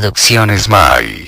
Producciones Mai.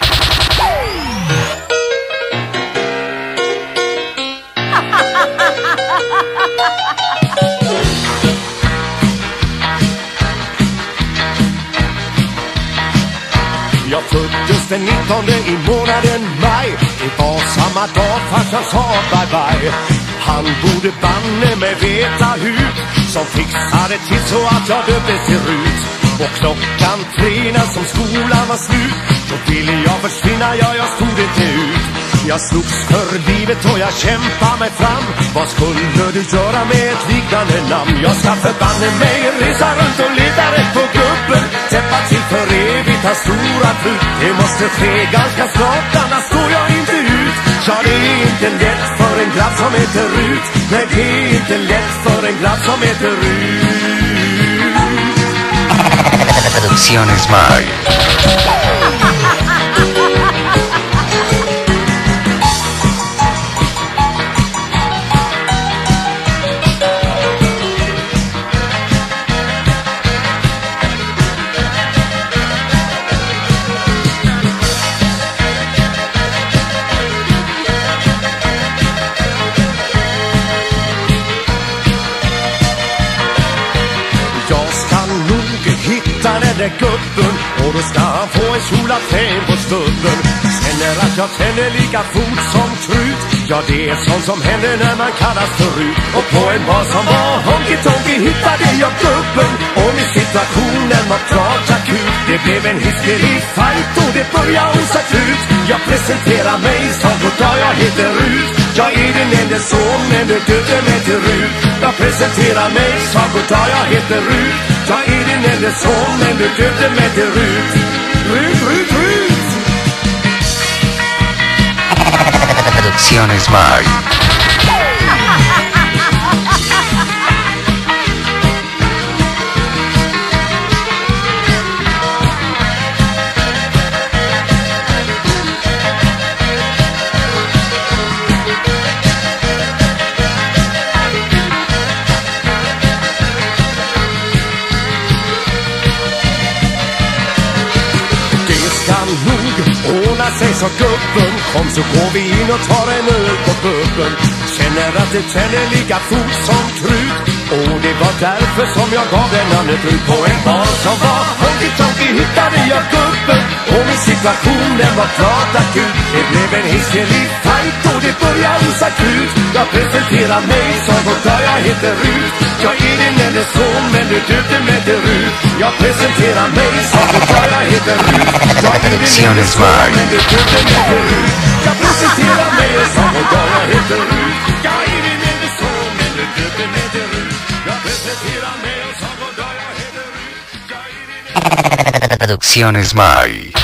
Jag föddes den 19 i månaden maj. Det var samma dag farsan sa bye bye. Han borde banne mig veta hut Som fixade till så att jag döptes till Rut. Och klockan tre när som skolan var slut Då ville jag försvinna, ja jag stod inte ut. Jag slogs för livet och jag kämpade mig fram. Vad skulle du göra med ett liknande namn? Jag ska förbanne mig resa runt och leta rätt på gubben. Täppa till för evigt hans stora flut Det måste ske ganska snart annars står jag inte ut. Ja det är inte lätt för en grabb som heter Rut. Nej det är inte lätt för en grabb som heter Rut. Producciones Mai. Där gubben och då ska han få en kjolafän på stubben Känner att jag tänder lika fort som krut Ja, det är sånt som händer när man kallas förut Och på en bar som var honky tonky hittade jag gubben. Och min situationen var klart akut. Det blev en hiskelig fight och det började osa ut. Jag presenterar mig som goddag, jag heter Rut. Jag är din enda son men du döpte mig till Rut. Jag presenterar mig som goddag, jag heter Rut. Jag är son men du döpte mig till Rut Rut, Rut, Rut. Sig, så gubben. Kom så går vi in och tar en öl på puben. Känner att det tänder lika fort som krut. Och det var därför som jag gav den namnet ut På en bar som var honky tonky hittade jag gubben Och min situation den var klart akut. Det blev en hiskelig fight och det började osa krut. Jag presenterar mig som goddag, jag heter Rut. Jag är din enda son men du döpte mig till Rut. Jag presenterar mig som goddag, jag heter Rut Adicciones Bar. Producciones Mai.